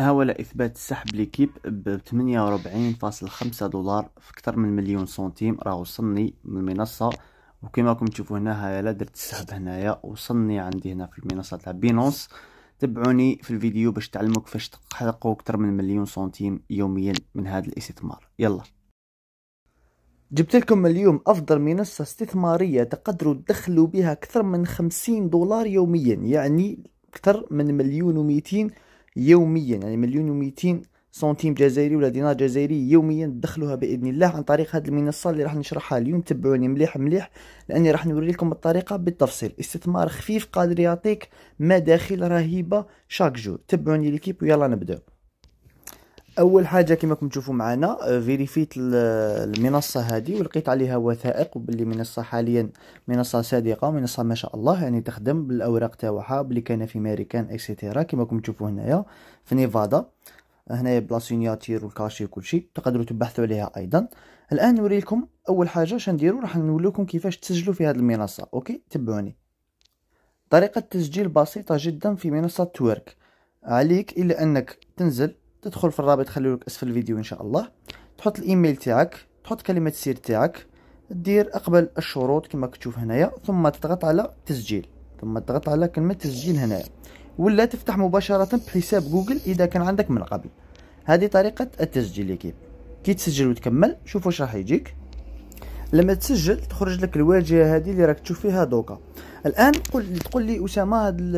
هو إثبات سحب ليكيب ب 48.5 دولار في أكثر من مليون سنتيم. راه وصلني من المنصة وكما راكم تشوفوا هنا هايلا درت السحب هنايا. وصلني عندي هنا في المنصة تاع بينونس. تبعوني في الفيديو باش تعلموا كيفاش تحققوا أكثر من مليون سنتيم يوميا من هذا الاستثمار. يلا. جبت لكم اليوم أفضل منصة استثمارية تقدروا تدخلوا بها أكثر من خمسين دولار يوميا يعني أكثر من مليون ومئتين يوميا يعني مليون ومئتين سنتيم جزائري ولا دينار جزائري يوميا تدخلوها بإذن الله عن طريق هذه المنصة اللي راح نشرحها اليوم. تبعوني مليح مليح لأني راح نوري لكم الطريقة بالتفصيل. استثمار خفيف قادر يعطيك مداخل رهيبة chaque jour تبعوني l'équipe ويلا نبداو أول حاجة كما راكم تشوفوا معنا فيريفيت المنصة هذه ولقيت عليها وثائق وباللي منصة حاليا منصة صادقة منصة ما شاء الله يعني تخدم بالأوراق تاعها بلي كان في ماريكان et cetera كما راكم تشوفوا هنايا في نيفادا هنايا ب la signature وال cachet وكل شيء تقدروا تبحثوا عليها أيضا. الآن نوريكم أول حاجة اش نديروا راح نقول كيفاش تسجلوا في هذه المنصة okay؟ تبعوني. طريقة التسجيل بسيطة جدا في منصة تورك. عليك إلا أنك تنزل تدخل في الرابط خليه لك أسفل الفيديو إن شاء الله. تحط الإيميل تاعك تحط كلمة السر تاعك دير أقبل الشروط كما كتشوف هنايا ثم تضغط على تسجيل. ثم تضغط على كلمة تسجيل هنايا. ولا تفتح مباشرة بحساب جوجل إذا كان عندك من قبل. هذه طريقة التسجيل كيف كي تسجل وتكمل شوف واش راح يجيك. لما تسجل تخرج لك الواجهة هذه اللي راك تشوف فيها دوكا. الآن قل تقول لي أسامة هاد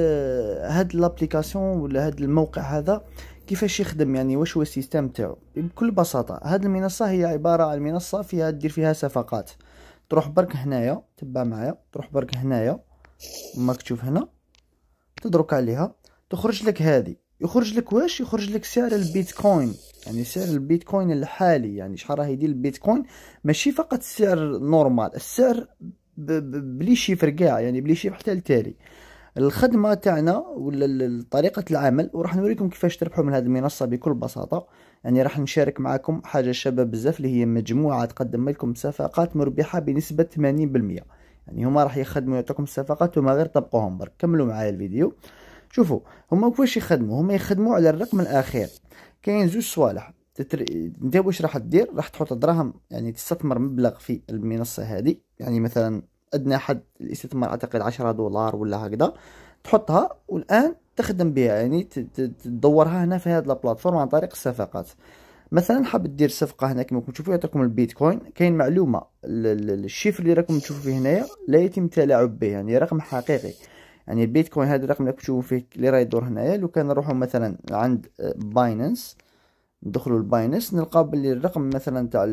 هاد l'application ولا هاد الموقع هذا كيفاش يخدم يعني؟ واش هو ال système تاعو؟ بكل بساطة هذه المنصة هي عبارة عن منصة فيها دير فيها صفقات. تروح برك هنايا تبع معايا تروح برك هنايا ماك تشوف هنا تدرك عليها تخرج لك هذه يخرج لك واش؟ يخرج لك سعر البيتكوين. يعني سعر البيتكوين الحالي يعني شحال راه يدير البيتكوين؟ ماشي فقط السعر normal السعر ب les chiffres كاع يعني ب les chiffres حتى التالي الخدمة تاعنا ولا طريقة العمل وراح نوريكم كيفاش تربحوا من هذه المنصة بكل بساطة. يعني راح نشارك معكم حاجة شابه بزاف اللي هي مجموعة تقدم لكم صفقات مربحة بنسبة 80% يعني هما راح يخدموا يعطوكم الصفقات وما غير طبقوهم برك. كملوا معايا الفيديو. شوفوا هما كيفاش يخدموا؟ هما يخدموا على الرقم الأخير. كاين زوج صوالح. تتر... انت واش راح دير راح تحط دراهم يعني تستثمر مبلغ في المنصة هذه. يعني مثلا أدنى حد الاستثمار أعتقد عشرة دولار ولا هكذا تحطها والآن تخدم بها يعني تدورها هنا في هذه ال plateforme عن طريق الصفقات. مثلا حاب دير صفقة هنا كما تشوفوا يعطيكم البيتكوين كاين معلومة ال chiffre اللي راكم تشوفوا فيه هنايا لا يتم التلاعب به يعني رقم حقيقي. يعني البيتكوين هذا الرقم اللي تشوفوا فيه اللي راه يدور هنايا لو كان نروحوا مثلا عند Binance ندخلوا ال Binance نلقاو باللي الرقم مثلا تاع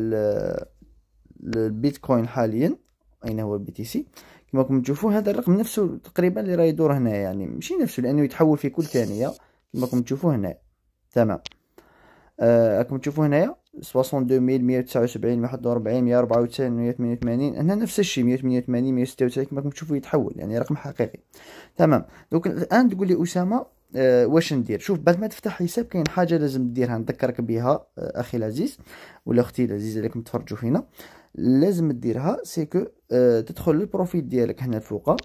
البيتكوين حاليا أين هو ال BTC؟ كما راكم تشوفوا هذا الرقم نفسه تقريبا اللي راه يدور هنا يعني ماشي نفسه لأنه يتحول في كل ثانية. كما راكم تشوفوا هنا تمام. آه، راكم تشوفوا هنايا 62179 141 194 188 هنا نفس الشيء 188 196 كما راكم تشوفوا يتحول يعني رقم حقيقي. تمام. دوك الآن تقول لي أسامة أه واش ندير؟ شوف بعد ما تفتح حساب كاين حاجة لازم ديرها نذكرك بها أه أخي العزيز ولا أختي العزيزه اللي راكم تفرجوا فينا لازم ديرها c'est que تدخل لل profil ديالك هنا الفوق.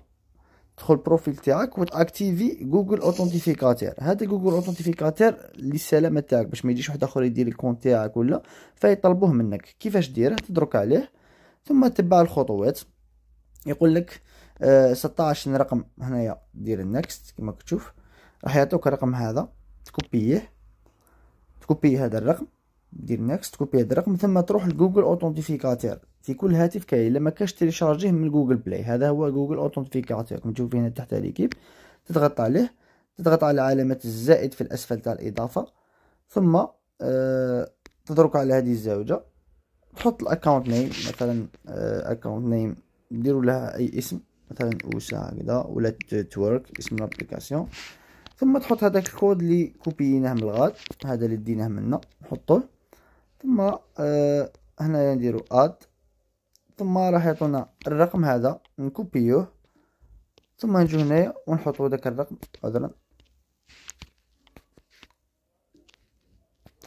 تدخل ال profil تاعك وت activer Google Authenticator هذا Google Authenticator للسلامة تاعك باش ما يجيش واحد آخر يدير ال compte تاعك ولا فيطلبوه منك. كيفاش ديره تدرك عليه ثم تتبع الخطوات. يقول لك آه 16 رقم هنايا دير ال next كما كتشوف. راح يعطوك الرقم هذا. تكوبيه تكوبيه هذا الرقم. دير next copy هذا الرقم. ثم تروح ل Google authentificateur في كل هاتف كاين. لما كاش تيليشارجيه من جوجل بلاي. هذا هو Google authentificateur كما تشوف هنا تحت l'équipe تضغط عليه. تضغط على علامة الزائد في الأسفل تاع الإضافة. ثم آه تدرك على هذه الزاوجة تحط ال account name مثلا account name ديروا لها أي اسم. مثلا أوسا هكذا. ولا Toark. اسم ال application. ثم تحط هذاك الكود اللي كوبيناه من الغاد هذا اللي ديناه منا نحطوه. ثم آه هنا نديرو add ثم راح يعطونا الرقم هذا نكوبيوه. ثم نجو هنايا ونحطو داك الرقم عذرا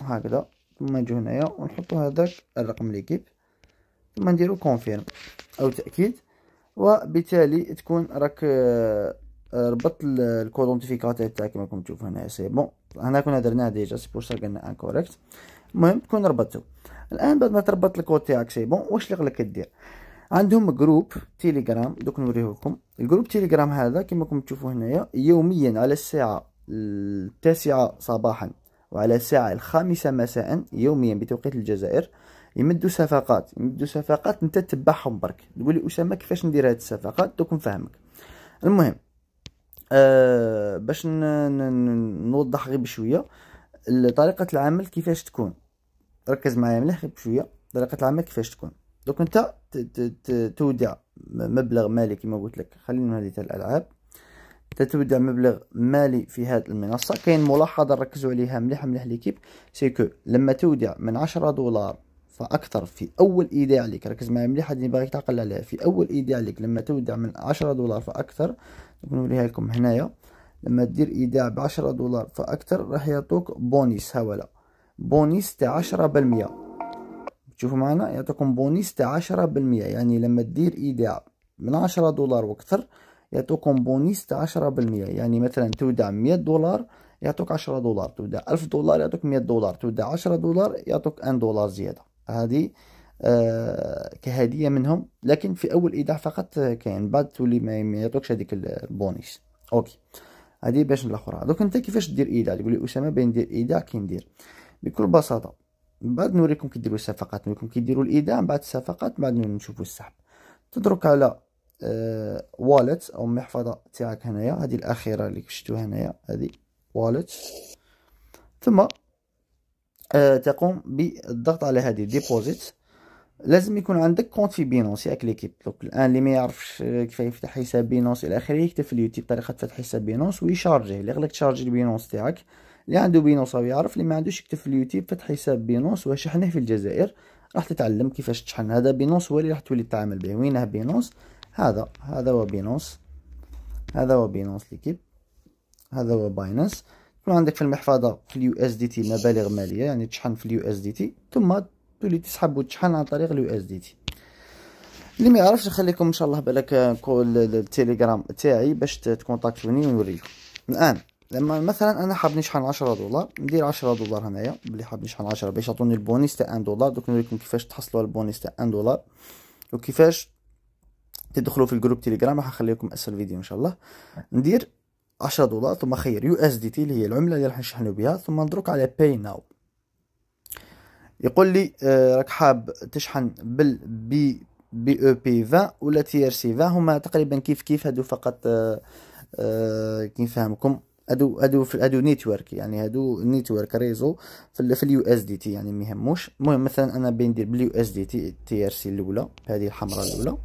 هكذا. ثم نجو هنايا ونحطو هذاك الرقم l'équipe ثم نديرو confirm أو تأكيد. وبالتالي تكون راك ربط ال code authentificateur تاعك كما راكم تشوفوا هنا c'est bon هنا كنا درناه déjà c'est pour ça قلنا incorrect المهم تكون ربطته الآن بعد ما تربط الكود تاعك c'est bon واش اللي لك دير؟ عندهم groupe تيليجرام دوك نوريه لكم ال groupe تيليجرام هذا كما راكم تشوفوا هنايا يوميا على الساعة التاسعة صباحا وعلى الساعة الخامسة مساء يوميا بتوقيت الجزائر يمدوا صفقات يمدوا صفقات انت تتبعهم برك. تقولي أسامة كيفاش ندير هاد الصفقات؟ دوك نفهمك. المهم آه باش نوضح غير بشوية طريقة العمل كيفاش تكون. ركز معايا مليح غير بشوية. طريقة العمل كيفاش تكون. دوك انت تودع مبلغ مالي كما قلت لك. خلينا هذه الألعاب. تتودع مبلغ مالي في هذه المنصة. كاين ملاحظة ركزوا عليها مليح مليح l'équipe. c'est que لما تودع من عشرة دولار فأكثر في أول ايداع لك ركز معي مليح هذه باغيك تعقل عليها في أول ايداع لك لما تودع من عشرة دولار فأكثر نوريها لكم هنايا لما دير ايداع بعشرة دولار فأكثر راح يعطوك بونيس هاولا بونيس تاع عشرة بالمية. تشوفوا معنا يعطيكم بونيس تاع عشرة بالمية. يعني لما تدير ايداع من عشرة دولار وأكثر يعطوكم بونيس تاع عشرة بالمية. يعني مثلا تودع مية دولار يعطوك عشرة دولار. تودع ألف دولار يعطوك مية دولار. تودع عشرة دولار يعطوك un dollar زيادة. هذه آه كهدية منهم. لكن في أول إيداع فقط كاين. بعد تولي ما يعطوكش هذيك ال bonus. OK. هذه باش نلخرها دوك أنت كيفاش دير إيداع؟ تقول لي أسامة بين ندير إيداع كي ندير. بكل بساطة بعد نوريكم كي ديروا الصفقات نوريكم كي ديروا الإيداع بعد الصفقات بعد نشوفوا السحب. تدرك على آه wallet أو محفظة تاعك هنايا هذه الأخيرة اللي شفتوها هنايا هذه wallet ثم آه تقوم بالضغط على هذه deposit لازم يكون عندك compte في Binance ياك l'équipe donc الآن اللي ما يعرفش كيف يفتح حساب Binance إلى آخره يكتب في اليوتيوب طريقة فتح حساب Binance ويشارجيه. اللي يغلق تشارجي ال Binance تاعك. اللي عنده Binance أو يعرف اللي ما عندوش يكتب في اليوتيوب فتح حساب Binance وشحنه في الجزائر. راح تتعلم كيفاش تشحن. هذا Binance هو اللي راح تولي تتعامل به. وينه Binance هذا. هذا هو Binance هذا هو Binance l'équipe هذا هو Binance. يكون عندك في المحفظة في ال USDT مبالغ مالية يعني تشحن في ال USDT ثم تولي تسحب وتشحن عن طريق ال USDT. اللي ما يعرفش نخليكم إن شاء الله بالك كل التليجرام تاعي باش تكونتاكتوني ونوريكم. الآن لما مثلا أنا حاب نشحن عشرة دولار ندير عشرة دولار هنايا بلي حاب نشحن عشرة باش يعطوني البونيس تاع un dollar. دوك نوريكم كيفاش تحصلوا البونيس تاع un dollar وكيفاش تدخلوا في ال groupe تليجرام. راح نخليكم اسفل الفيديو إن شاء الله. ندير عشرة دولار ثم خير. USDT اللي هي العملة اللي راح نشحنوا بها ثم ندرك على pay now يقول لي آه راك حاب تشحن بال BEP أو BEP 20 ولا TRC 20 هما تقريبا كيف كيف؟ هادو فقط آه آه كي نفهمكم؟ هادو هادو في هادو نيتورك يعني هادو نيتورك ريزو في, في اليو اس دي تي يعني ما يهموش. المهم مثلا أنا بين ندير باليو اس دي تي تي ار سي الأولى هذه الحمراء الأولى.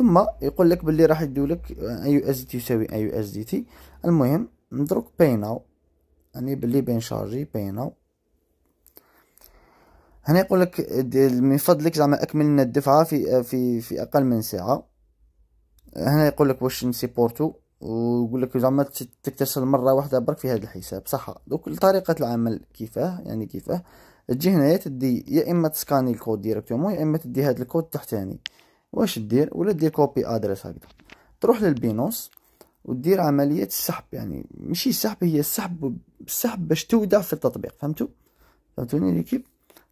ثم يقول لك باللي راح يدو لك اي يو اس دي يساوي اي يو اس دي تي المهم ندرك باي ناو يعني باللي بين شارجي باي ناو هنا يقول لك من فضلك زعما اكمل لنا الدفعة في في في أقل من ساعة. هنا يقول لك واش نسيبورتو. ويقول لك زعما تكتسل مرة واحدة برك في هذا الحساب. صح. دوك طريقة العمل كيفاه؟ يعني كيفاه؟ تجي هنايا تدي يا إما تسكاني الكود directement يا إما تدي هذا الكود تحتاني واش دير؟ ولا دير copy address هكذا. تروح لل Binance ودير عملية السحب. يعني ماشي السحب هي السحب السحب باش تودع في التطبيق. فهمتوا فهمتوني l'équipe؟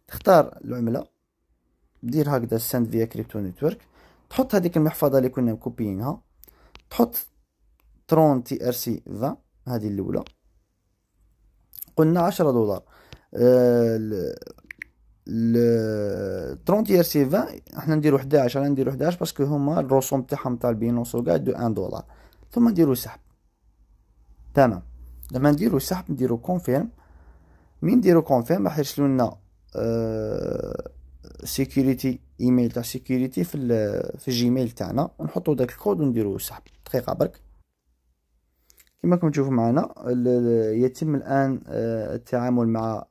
تختار العملة دير هكذا send via crypto network تحط هذيك المحفظة اللي كنا مكوبيينها تحط Tron TRC 20 هذه الأولى. قلنا عشرة دولار. ل TRC 20 إحنا نديرو 11 أنا نديرو 11 parce que هما الرسوم تاعهم تاع ال Binance وكاع دو 1 دولار. ثم نديرو سحب. تمام. لما نديرو سحب نديرو confirm مين نديرو confirm راح يرسلو لنا أه sécurité email تاع sécurité في في ال Gmail تاعنا. ونحطو داك الكود ونديرو سحب. دقيقة برك. كما راكم تشوفوا معنا يتم الآن آه، التعامل مع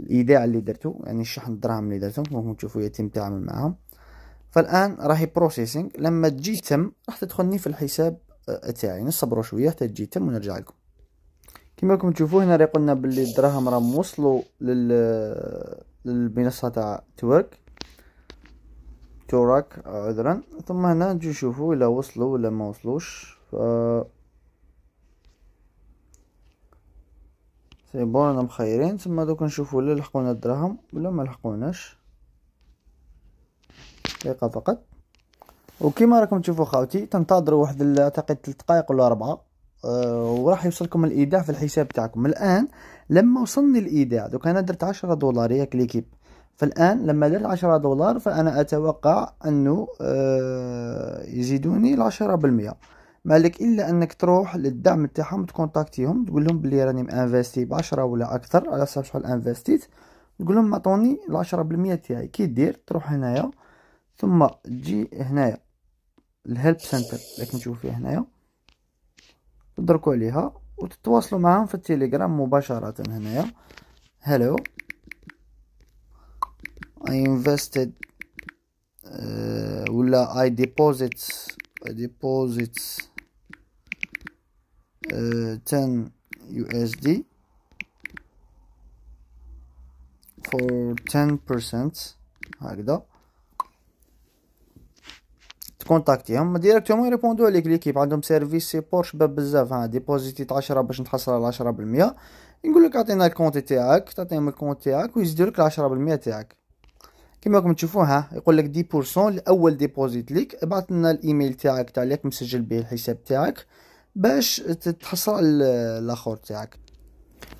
الإيداع اللي درتو يعني الشحن الدراهم اللي درتو كما تشوفوا يتم التعامل معهم فالآن راهي processing لما تجي تم راح تدخلني في الحساب آه، تاعي. نصبروا شوية حتى تجي تم ونرجع لكم. كما راكم تشوفوا هنا راه قلنا باللي الدراهم راهم وصلوا لل للمنصة تاع تورك توراك عذرا. ثم هنا نجي نشوفوا إلا وصلوا ولا ما وصلوش. ف c'est bon أنا مخيرين تما دوك نشوفو ولا لحقونا الدراهم ولا ما لحقوناش. دقيقة فقط. وكيما راكم تشوفوا خاوتي تنتظروا واحد أعتقد 3 دقائق ولا 4 أه وراح يوصلكم الإيداع في الحساب تاعكم. الآن لما وصلني الإيداع دوك أنا درت 10 دولار ياك l'équipe فالآن لما درت 10 دولار فأنا أتوقع أنه أه يزيدوني العشرة بالمية. مالك إلا أنك تروح للدعم تاعهم تكونتاكتيهم تقول لهم بلي راني investi بعشرة ولا أكثر على حسب شحال انفستيت. تقول لهم عطوني العشرة بالمية تاعي. كي دير؟ تروح هنايا ثم تجي هنايا ال help center اللي نشوف فيه هنايا. تدركوا عليها وتتواصلوا معاهم في التليجرام مباشرة هنايا. I invested uh, ولا I deposit I 10 USD for 10% هكذا. تكونتاكتيهم directement يريبوندو عليك l'équipe. عندهم service support شباب بزاف. ها ديبوزيتي عشرة باش نتحصل على عشرة بالمية. يقول لك اعطينا ال compte تاعك. تعطيهم ال compte تاعك ويزيدوا لك العشرة بالمية تاعك. كيما راكم تشوفوا ها يقول لك dix pour cent لأول deposit ليك. ابعث لنا الإيميل تاعك تاع مسجل به الحساب تاعك. باش تتحصل على الآخر تاعك.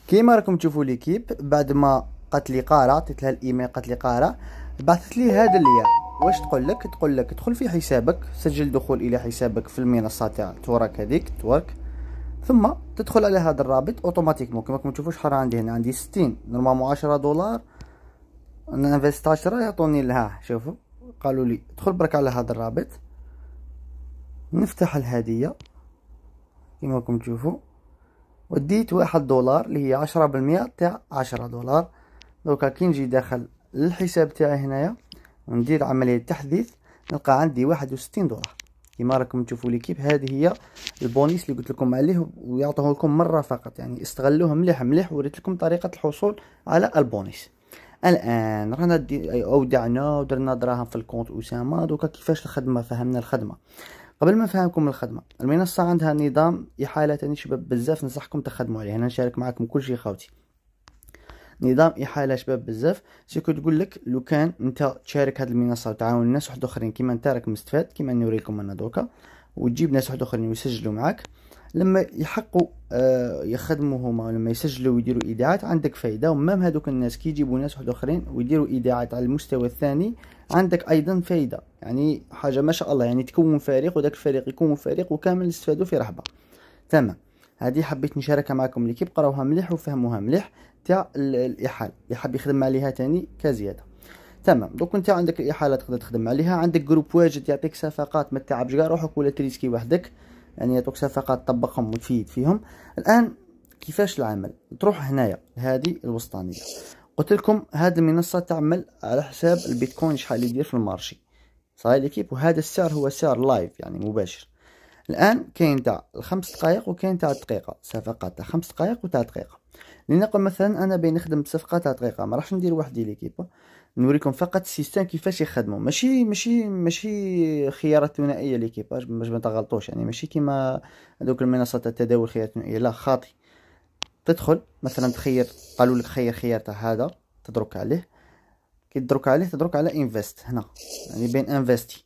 كيما راكم تشوفوا l'équipe بعد ما قالت لي قارة عطيت لها الإيميل قالت لي قارة بعثت لي هذا اللي واش تقول لك؟ تقول لك ادخل في حسابك سجل دخول إلى حسابك في المنصة تاع تورك هذيك تورك ثم تدخل على هذا الرابط automatiquement كما راكم تشوفوا شحال عندي هنا عندي 60 normalement 10 دولار. أنا invest 10 يعطوني لها شوفوا. قالوا لي ادخل برك على هذا الرابط. نفتح الهدية. كما راكم تشوفوا. وديت واحد دولار اللي هي عشرة بالمية تاع عشرة دولار. دوكا كي نجي داخل للحساب تاعي هنايا. وندير عملية تحديث. نلقى عندي واحد وستين دولار. كيما راكم تشوفوا l'équipe هذه هي البونيس اللي قلت لكم عليه ويعطوه لكم مرة فقط. يعني استغلوه مليح مليح وريت لكم طريقة الحصول على البونيس. الآن رانا déjà اودعنا ودرنا دراهم في ال compte أسامة. دوكا كيفاش الخدمة؟ فهمنا الخدمة. قبل ما نفهمكم الخدمة المنصه عندها نظام إحالة تاني شباب بزاف ننصحكم تخدموا عليه. أنا نشارك معكم كل شيء خوتي. نظام إحالة شباب بزاف. سيكو تقول لك لو كان أنت تشارك هذه المنصه وتعاون الناس واحد آخرين كيما أنت راك مستفاد كيما نوريكم أنا دوكا وتجيب ناس واحد آخرين يسجلوا معاك. لما يحقوا آه يخدموا هما لما يسجلوا ويديروا إيداعات عندك فايدة. ومام هذوك الناس كي ناس واحد آخرين ويديروا إيداعات على المستوى الثاني عندك أيضا فايدة. يعني حاجة ما شاء الله يعني تكون فريق وذاك الفريق يكون فريق وكامل يستفادوا في رحبة. تمام. هذه حبيت نشاركها معكم اللي كيف قراوها مليح وفهموها مليح تاع الاحاله اللي حاب يخدم عليها تاني كزيادة. تمام. دوك أنت عندك الاحاله تقدر تخدم عليها. عندك groupe واجد يعطيك صفقات ما تعبش كاع روحك ولا تريسكي وحدك. يعني يعطوك صفقات تطبقهم وتفيد فيهم. الآن كيفاش العمل؟ تروح هنايا هذه الوسطانية. قلت لكم هذه المنصه تعمل على حساب البيتكوين شحال يدير في ال marché. ça y est l'équipe؟ وهذا السعر هو سعر live يعني مباشر. الآن كاين تاع الخمس دقائق وكاين تاع دقيقه صفقات تاع خمس دقائق وتاع دقيقة. لنقل مثلا أنا بين نخدم بصفقه تاع دقيقة. ما راحش ندير وحدي l'équipe. نوريكم فقط ال système كيفاش يخدموا. ماشي ماشي ماشي خيارات ثنائية l'équipe. باش ما تغلطوش. يعني ماشي كيما هذوك المنصات التداول خيارات ثنائية. لا خاطي تدخل مثلا تخير قالوا لك خير خيار تاع هذا تدرك عليه. كي تدرك عليه تدرك على invest هنا يعني بين investir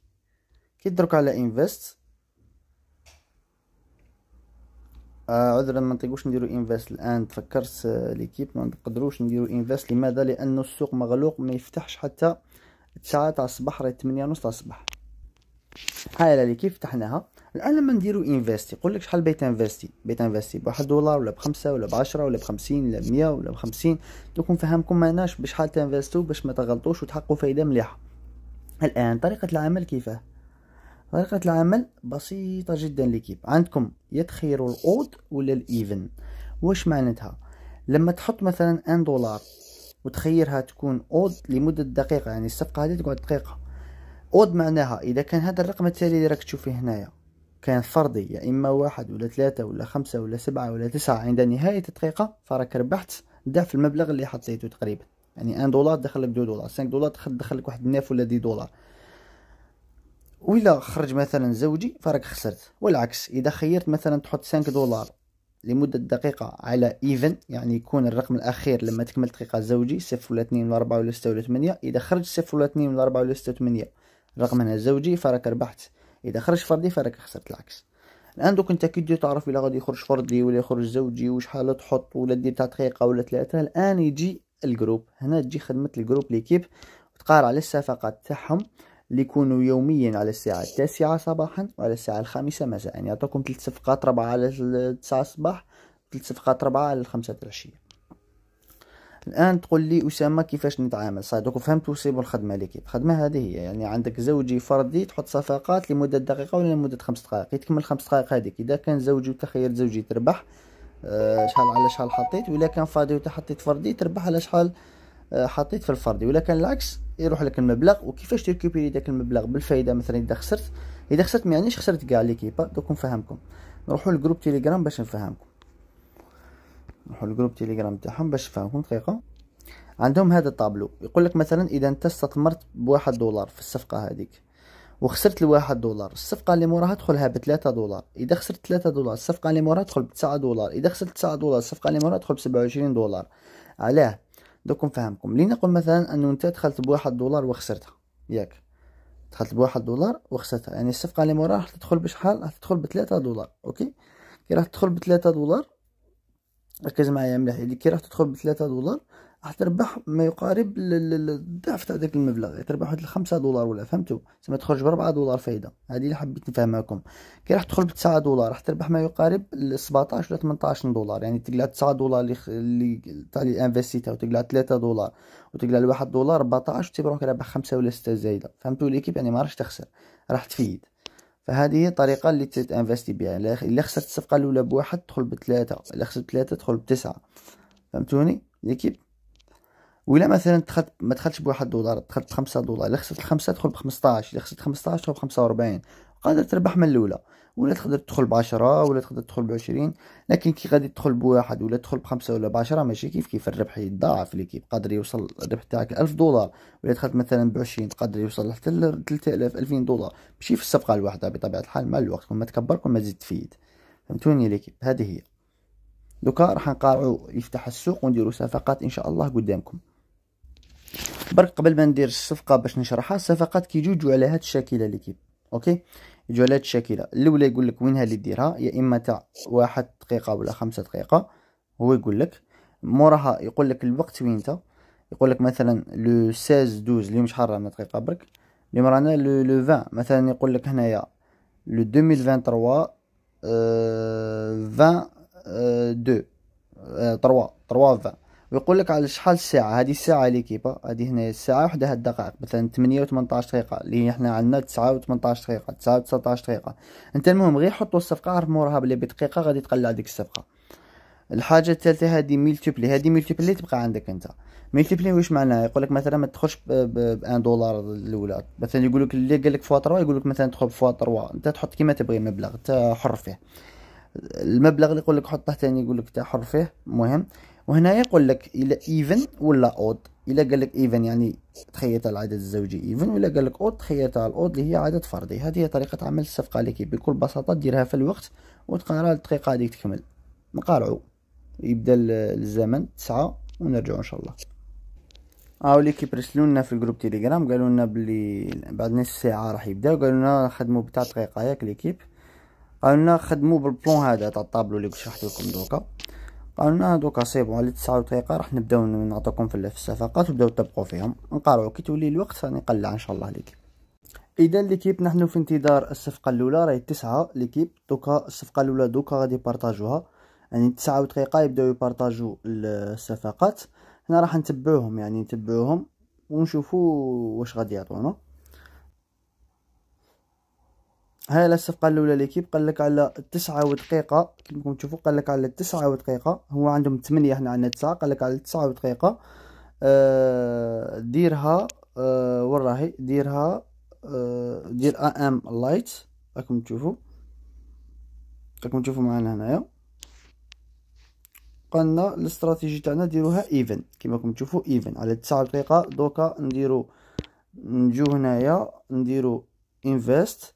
كي تدرك على invest آه عذرا ما نطيقوش نديرو invest الآن تفكرت آه l'équipe ما نقدروش نديرو invest لماذا؟ لأنه السوق مغلوق ما يفتحش حتى الساعة تاع الصباح راهي 8 ونص تاع الصباح. هاي l'équipe فتحناها؟ الآن لما نديرو investir يقول لك شحال بيت investir بيت investir بواحد دولار ولا بخمسة ولا بعشرة ولا بخمسين ولا بمية ولا بخمسين. دوك نفهمكم معناش بشحال تنفستو باش ما تغلطوش وتحققوا فايدة مليحة. الآن طريقة العمل كيفاه طريقة العمل بسيطة جدا l'équipe. عندكم يا تخيروا ال odd ولا ال even؟ واش معناتها؟ لما تحط مثلا un dollar وتخيرها تكون odd لمدة دقيقة يعني الصفقة هذه تقعد دقيقة. odd معناها إذا كان هذا الرقم التالي اللي راك تشوفيه هنايا كان فردي يا إما واحد ولا ثلاثة ولا خمسة ولا سبعة ولا تسعة عند نهاية الدقيقة فراك ربحت ضعف المبلغ اللي حطيته تقريبا. يعني un dollar دخلك deux dollars 5 دولار دخلك واحد 9 ولا dix dollars. وإلا خرج مثلا زوجي فراك خسرت. والعكس إذا خيرت مثلا تحط 5 دولار لمدة دقيقة على even يعني يكون الرقم الأخير لما تكمل دقيقة زوجي صفر ولا اثنين ولا أربعة ولا ستة ولا ثمانية. إذا خرج صفر ولا اثنين ولا أربعة ولا ستة وثمانية الرقم هنا زوجي فراك ربحت. إذا خرج فردي فراك خسرت العكس. الآن دوك أنت كي تعرف إلا غادي يخرج فردي ولا يخرج زوجي وشحال تحط ولا دير تاع دقيقة ولا ثلاثة الآن يجي ال groupe. هنا تجي خدمة ال groupe l'équipe وتقارع على الصفقات تاعهم اللي يكونوا يوميا على الساعة التاسعة صباحا وعلى الساعة الخامسة مساء. يعني يعطوكم ثلاث صفقات ربعة على التسعة الصباح ثلاث صفقات ربعة على الخمسة العشية. الآن تقول لي أسامة كيفاش نتعامل؟ صحيح دوك فهمتو c'est bon الخدمة l'équipe الخدمة هذه هي يعني عندك زوجي فردي تحط صفقات لمدة دقيقة ولا لمدة خمس دقائق؟ يتكمل خمس دقائق هذيك. إذا كان زوجي وتخير زوجي تربح آه شحال على شحال حطيت؟ ولا كان فردي وانت حطيت فردي تربح على شحال آه حطيت في الفردي. ولا كان العكس يروح لك المبلغ. وكيفاش ت récupérer داك المبلغ؟ بالفايدة مثلا إذا خسرت. إذا خسرت ما يعنيش خسرت كاع l'équipe دوك نفهمكم. نروحوا ل groupe تيليجرام باش نفهمكم. نروحوا ل groupe تيليجرام تاعهم باش نفهمكم دقيقة. عندهم هذا الطابلو. يقول لك مثلا إذا أنت استثمرت بواحد دولار في الصفقة هذيك وخسرت الواحد دولار الصفقة اللي موراها تدخلها بثلاثة دولار. إذا خسرت ثلاثة دولار الصفقة اللي موراها تدخل بتسعة دولار. إذا خسرت تسعة دولار الصفقة اللي موراها تدخل بسبعة وعشرين دولار. علاه. دوك نفهمكم. لنقل مثلا أنه أنت دخلت بواحد دولار وخسرتها. ياك. دخلت بواحد دولار وخسرتها. يعني الصفقة اللي موراها راح تدخل بشحال؟ راح تدخل بثلاثة دولار. OK؟ كي راح تدخل بثلاثة دولار ركز معايا مليح. اللي كي راح تدخل بثلاثة دولار راح تربح ما يقارب الضعف تاع داك المبلغ. تربح واحد الخمسة دولار ولا فهمتو؟ زعما تخرج بربعة دولار فايدة. هذه اللي حبيت نفهمها لكم كي راح تدخل بتسعة دولار راح تربح ما يقارب السبعطاش ولا ثمنطاش دولار. يعني تقلع تسعة دولار اللي اللي تاع اللي investi تها وتقلع ثلاثة دولار وتقلع لواحد دولار 14 وتبقى روحك رابح خمسة ولا ستة زايدة. فهمتو؟ ليكيب يعني ما راح تخسر راح تفيد. فهذه هي الطريقة اللي تنفستي بها. إلا خسرت الصفقة الأولى بواحد تدخل بثلاثة إلا خسرت ثلاثة تدخل بتسعة. فهمتوني؟ ليكيب ولا مثلا دخلت ما دخلتش بواحد دولار دخلت بخمسة دولار. إلا خسرت الخمسة تدخل بخمسطاش إلا خسرت خمسطاش تدخل بخمسة وربعين قادر تربح من الأولى. ولا تقدر تدخل بعشرة ولا تقدر تدخل بعشرين لكن كي غادي تدخل بواحد ولا تدخل بخمسة ولا بعشرة ماشي كيف كيف الربح يتضاعف ليكيب قادر يوصل الربح تاعك ألف دولار ولا دخلت مثلا بعشرين قادر يوصل حتى لثلاثة آلاف ألفين دولار. ماشي في الصفقة الواحدة بطبيعة الحال مع الوقت كل ما تكبر كل ما تزيد تفيد. فهمتوني l'équipe؟ هذه هي. دوكا راح نقارعو يفتح السوق ونديرو صفقات إن شاء الله قدامكم. برك قبل ما ندير الصفقة باش نشرحها الصفقات كي يجوا على هاد الشاكلة l'équipe OK؟ يجوا على هاد الشاكله الاولى يقول لك وينها اللي ديرها؟ يا إما تاع واحد دقيقة ولا خمسة دقيقة هو يقول لك. موراها يقول لك الوقت وين انت يقول لك مثلا لو 16 12 اليوم شحال رانا دقيقة برك؟ اليوم رانا لو لو 20 مثلا يقول لك هنايا لو 2023 أه 20 أه 2 أه 3 3 20 ويقول لك على شحال الساعة؟ هذه الساعة ليكيبا هذه هنا الساعة وحدها الدقائق. مثلا ثمانية وثمنطاش دقيقة اللي إحنا عندنا تسعة وثمنطاش دقيقة تسعة وتسعطاش دقيقة. أنت المهم غير حطوا الصفقة عرف موراها بلي بدقيقة غادي تقلع ديك الصفقة. الحاجة الثالثة هذه multiplié هذه multiplié تبقى عندك أنت. multiplié واش معناها؟ يقول لك مثلا ما تدخلش ب un دولار الأولى. مثلا يقول لك اللي قال لك fois 3 يقول لك مثلا تدخل fois 3 أنت تحط كيما تبغي المبلغ انت حر فيه. المبلغ اللي يقول لك حطه ثاني يقول لك انت حر فيه مهم. وهنا يقول لك إلى even ولا odd إلا قال لك even يعني تخيلت العدد الزوجي even ولا قال لك odd تخيلت ال odd اللي هي عدد فردي. هذه هي طريقة عمل الصفقة اللي بكل بساطة ديرها في الوقت وتقرأ الدقيقة هذيك تكمل. نقارعوا يبدأ الزمن تسعة ونرجعوا إن شاء الله. هاو l'équipe رسلوا لنا في ال groupe تيليجرام قالوا لنا بلي بعد نص ساعة راح يبدأ. قالوا لنا خدموا بتاع دقيقة ياك l'équipe. قالوا لنا خدموا بال plan هذا تاع الطابلو اللي شرحت لكم دوكا. قالنا دوكا c'est على تسعة دقيقة راح نبداو نعطيكم في الصفقات وتبداو تطبقوا فيهم. نقارعو كي تولي الوقت راني نقلع إن شاء الله l'équipe إذا ليكيب نحن في انتظار الصفقة الأولى راهي تسعة ليكيب دوكا الصفقة الأولى دوكا غادي يبارطاجوها. يعني تسعة دقيقة يبداو يبارطاجو الصفقات. هنا راح نتبعوهم يعني نتبعوهم ونشوفوا واش غادي يعطونا. هاي الصفقة الأولى ليكيب قال لك على تسعة ودقيقة. كيما تشوفوا قال لك على تسعة ودقيقة. هو عندهم ثمانية إحنا عندنا تسعة. قال لك على تسعة ودقيقة. آه ديرها آه وين راهي؟ ديرها آه دير أم لايت راكم تشوفوا. راكم تشوفوا معنا هنايا. قلنا الاستراتيجي تاعنا ديروها ايفن كيما راكم تشوفوا ايفن على تسعة دقيقة دوكا نديرو نجو هنايا نديرو انفست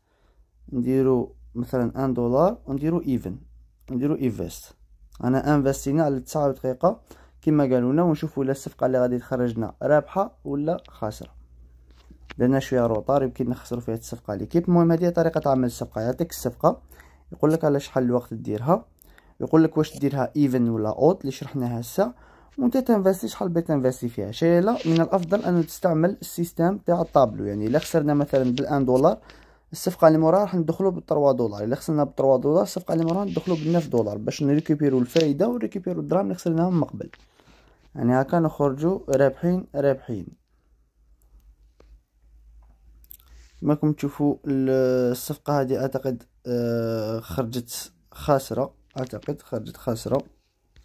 نديرو مثلا أن دولار ونديرو ايفن نديرو انفست أنا investi نا على تسعة دقيقة كما قالوا لنا ونشوفوا إلا الصفقة اللي غادي تخرجنا رابحة ولا خاسرة. درنا شوية retard يمكن نخسرو فيها الصفقة l'équipe المهم هذه طريقة عمل الصفقة. يعطيك الصفقة يقول لك على شحال الوقت ديرها. يقول لك واش ديرها even ولا odd اللي شرحناها هسه. وانت ت investir شحال بغيت ت investir فيها. شي لا من الأفضل ان تستعمل ال système تاع الطابلو. يعني إلا خسرنا مثلا بال un دولار الصفقة اللي موراها راح ندخلو ب 3 دولار. إلا خسرنا ب 3 دولار الصفقة اللي موراها ندخلو ب 9 دولار باش ن récupérer و الفايدة ون récupérer و الدراهم اللي خسرناهم من قبل. يعني هكا نخرجوا رابحين رابحين. كما راكم تشوفوا الصفقة هذه أعتقد آه، خرجت خاسرة. أعتقد خرجت خاسرة.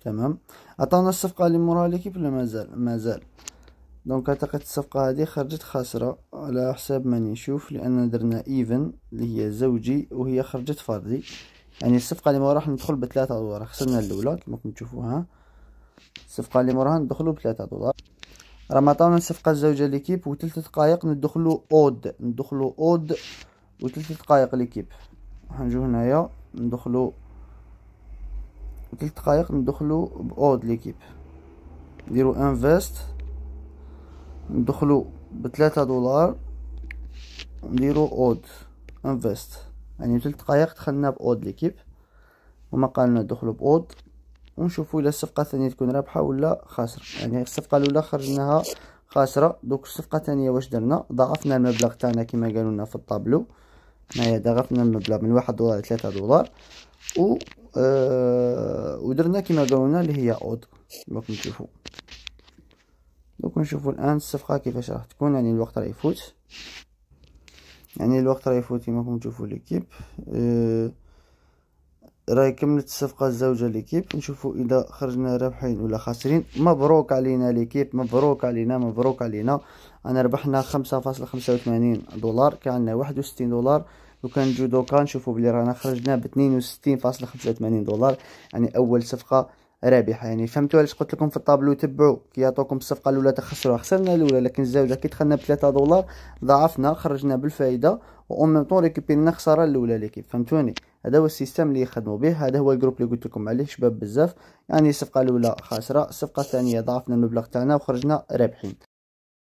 تمام. عطانا الصفقة اللي موراها l'équipe ولا مازال؟ مازال. donc أعتقد الصفقة هذه خرجت خاسرة على حساب ما نشوف لأن درنا even اللي هي زوجي وهي خرجت فردي يعني الصفقة اللي موراها راح ندخل بثلاثة دولار. خسرنا الأولى كما راكم تشوفوها. الصفقة اللي موراها ندخلو بثلاثة دولار. راه عطاونا الصفقة الزوجة ليكيب وثلاث دقائق ندخلو أود. ندخلو أود وثلاث دقائق ليكيب. حنجو هنايا ندخلو ثلاث دقائق ندخلو بأود ليكيب. نديرو انفست. ندخلو بثلاثة دولار نديرو أود انفست يعني ثلاث دقائق دخلنا بأود ليكيب. وما قالنا ندخلو بأود. ونشوفو إلا الصفقة الثانية تكون رابحة ولا خاسرة. يعني الصفقة الأولى خرجناها خاسرة. دوك الصفقة الثانية واش درنا؟ ضاعفنا المبلغ تاعنا كما قالوا لنا في الطابلو. هنايا ضاعفنا المبلغ من واحد دولار لثلاثة دولار. و آه ودرنا كما قالوا لنا اللي هي أود. كما تشوفوا دوك نشوفو الآن الصفقة كيفاش راح تكون يعني الوقت راه يفوت. يعني الوقت راه يفوت كما راكم تشوفوا l'équipe. آه راهي كملت الصفقة الزوجة l'équipe. نشوفو إذا خرجنا رابحين ولا خاسرين. مبروك علينا l'équipe مبروك علينا مبروك علينا. أنا ربحنا خمسة فاصلة خمسة وثمانين دولار كان عندنا واحد وستين دولار. لو كان نجو دوكا نشوفو بلي رانا خرجنا خمسة وثمانين دولار. يعني أول صفقة رابحة. يعني فهمتوا علاش قلت لكم في الطابلو تبعوا. كي يعطوكم الصفقة الأولى تخسروها. خسرنا الأولى لكن الزوجه كي دخلنا ب 3 دولار. ضاعفنا خرجنا بالفائده و même temps récupéré نا الخساره الأولى l'équipe فهمتوني؟ هذا هو ال système اللي يخدموا به. هذا هو ال groupe اللي قلت لكم عليه. شباب بزاف. يعني الصفقة الأولى خاسرة. الصفقة الثانية ضاعفنا المبلغ تاعنا وخرجنا رابحين.